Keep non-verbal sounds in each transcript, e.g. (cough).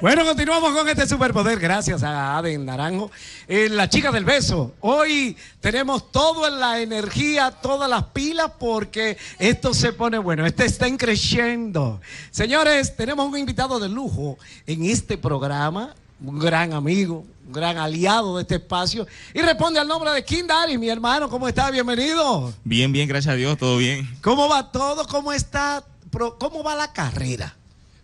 Bueno, continuamos con este superpoder. Gracias a Aden Naranjo. Eh, la chica del beso. Hoy tenemos toda la energía, todas las pilas, porque esto se pone bueno. Este está creciendo. Señores, tenemos un invitado de lujo en este programa. Un gran amigo, un gran aliado de este espacio. Y responde al nombre de King Dari, mi hermano. ¿Cómo está? Bienvenido. Bien, bien, gracias a Dios, todo bien. ¿Cómo va todo? ¿Cómo está? ¿Cómo va la carrera?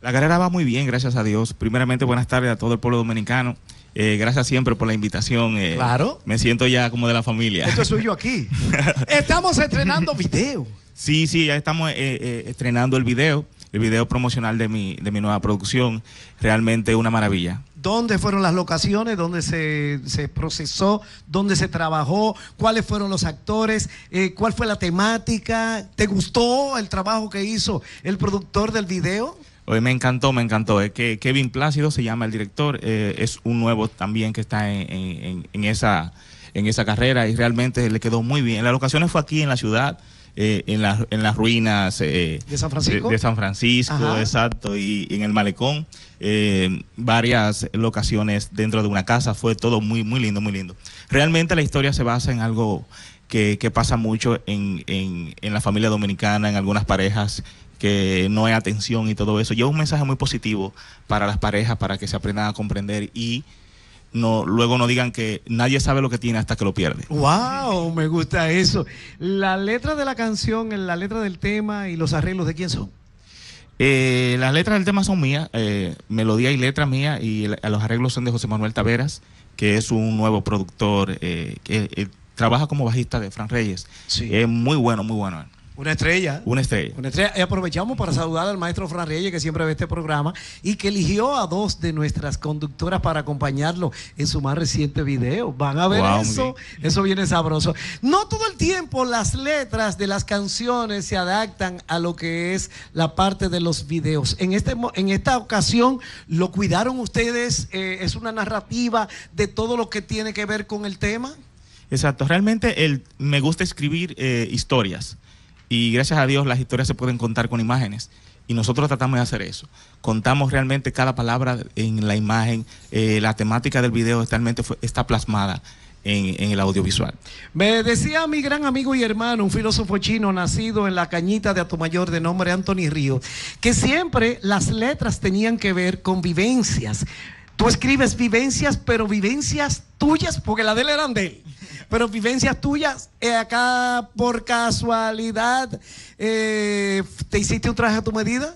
La carrera va muy bien, gracias a Dios. Primeramente, buenas tardes a todo el pueblo dominicano. Eh, gracias siempre por la invitación. eh, Claro. Me siento ya como de la familia. Esto es suyo aquí. (laughs) Estamos estrenando video. Sí, sí, ya estamos eh, estrenando el video, el video promocional de mi, de mi nueva producción. Realmente una maravilla. ¿Dónde fueron las locaciones? ¿Dónde se, se procesó? ¿Dónde se trabajó? ¿Cuáles fueron los actores? ¿Cuál fue la temática? ¿Te gustó el trabajo que hizo el productor del video? Hoy me encantó, me encantó. Es que Kevin Plácido se llama el director, eh, es un nuevo también que está en, en- en- en esa, en esa carrera y realmente le quedó muy bien. Las locaciones fue aquí en la ciudad, eh, en, las- en las ruinas eh, ¿De San Francisco? De, de San Francisco, Ajá. exacto, y, y en el malecón. eh, varias locaciones dentro de una casa, fue todo muy, muy lindo, muy lindo. Realmente la historia se basa en algo que, que pasa mucho en, en, en la familia dominicana, en algunas parejas que no hay atención y todo eso. Lleva un mensaje muy positivo para las parejas, para que se aprendan a comprender y no luego no digan que nadie sabe lo que tiene hasta que lo pierde. ¡Wow! Me gusta eso. La letra de la canción, la letra del tema y los arreglos, ¿de quién son? Eh, las letras del tema son mías, eh, melodía y letra mía, y el- los arreglos son de José Manuel Taveras, que es un nuevo productor eh, que eh, trabaja como bajista de Fran Reyes. Sí. Es muy bueno, muy bueno. Una estrella. Una estrella. Una estrella. Y aprovechamos para saludar al maestro Fran Reyes, que siempre ve este programa, y que eligió a dos de nuestras conductoras para acompañarlo en su más reciente video. Van a ver Wow, eso. Eso viene sabroso. No todo el tiempo las letras de las canciones se adaptan a lo que es la parte de los videos. En, este, en esta ocasión lo cuidaron ustedes. eh, es una narrativa de todo lo que tiene que ver con el tema. Exacto, realmente el, me gusta escribir eh, historias y gracias a Dios las historias se pueden contar con imágenes y nosotros tratamos de hacer eso. Contamos realmente cada palabra en la imagen, eh, la temática del video realmente está plasmada en, en el audiovisual. Me decía mi gran amigo y hermano, un filósofo chino nacido en la cañita de Atomayor de nombre Anthony Río, que siempre las letras tenían que ver con vivencias. Tú escribes vivencias, pero vivencias tuyas, porque las de él eran de él. Pero vivencias tuyas, eh, acá por casualidad, eh, ¿te hiciste un traje a tu medida?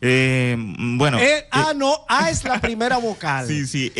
Eh, bueno, Eh, ah, no, A (laughs) es la primera vocal. sí, sí,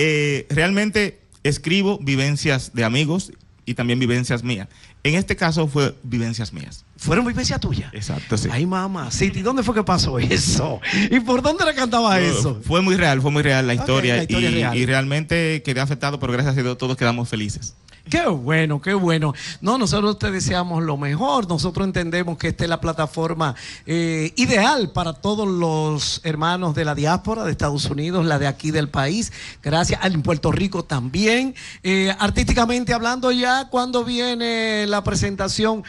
realmente escribo vivencias de amigos y también vivencias mías. En este caso fue vivencias mías. Fueron vivencias tuyas. Exacto, sí. Ay, mamá, sí, ¿y dónde fue que pasó eso? ¿Y por dónde le cantaba eso? Fue muy real, fue muy real la historia, la historia y, es real. y realmente quedé afectado, pero gracias a Dios todos quedamos felices. Qué bueno, qué bueno. No, nosotros te deseamos lo mejor. Nosotros entendemos que esta es la plataforma eh, ideal para todos los hermanos de la diáspora de Estados Unidos, la de aquí del país. Gracias. En Puerto Rico también. Eh, artísticamente hablando ya, cuando viene la presentación,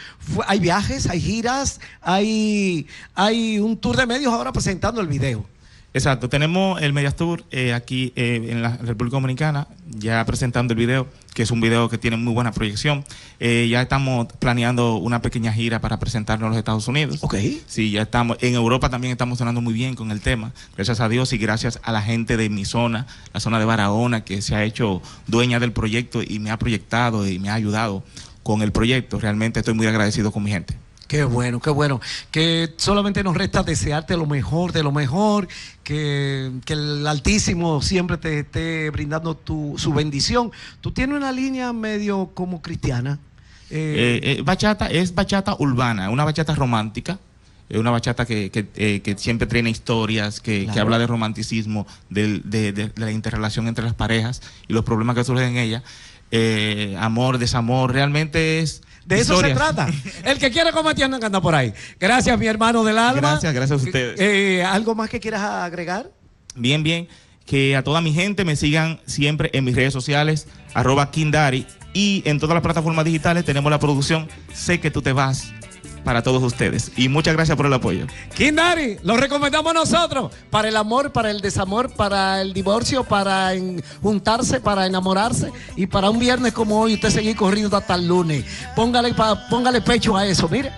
hay viajes, hay giras, hay, hay un tour de medios ahora presentando el video. Exacto, tenemos el Media Tour eh, aquí eh, en la República Dominicana, ya presentando el video, que es un video que tiene muy buena proyección. Eh, ya estamos planeando una pequeña gira para presentarlo en los Estados Unidos. Ok. Sí, ya estamos. En Europa también estamos sonando muy bien con el tema, gracias a Dios y gracias a la gente de mi zona, la zona de Barahona, que se ha hecho dueña del proyecto y me ha proyectado y me ha ayudado con el proyecto. Realmente estoy muy agradecido con mi gente. Qué bueno, qué bueno. Que solamente nos resta desearte lo mejor de lo mejor, que, que el Altísimo siempre te esté brindando tu, su bendición. Tú tienes una línea medio como cristiana. eh, Eh, eh, bachata es bachata urbana, una bachata romántica, eh, una bachata que, que, eh, que siempre tiene historias, que, que habla de romanticismo, del- de, de- de la interrelación entre las parejas y los problemas que surgen en ella. Eh, amor, desamor, realmente es... de eso historias. se trata. El que quiera comer anda anda por ahí. Gracias, mi hermano del alma. Gracias, gracias a ustedes. Eh, ¿Algo más que quieras agregar? Bien, bien. Que a toda mi gente me sigan siempre en mis redes sociales, arroba Kindari, y en todas las plataformas digitales tenemos la producción Sé que tú te vas para todos ustedes. Y muchas gracias por el apoyo. Kindari, lo recomendamos nosotros para el amor, para el desamor, para el divorcio, para en- juntarse, para enamorarse y para un viernes como hoy usted seguir corriendo hasta el lunes. Póngale, pa- póngale pecho a eso, mire,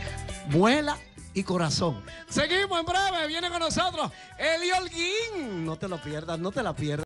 muela y corazón. Seguimos en breve, viene con nosotros Eli Holguín. No te lo pierdas, no te la pierdas.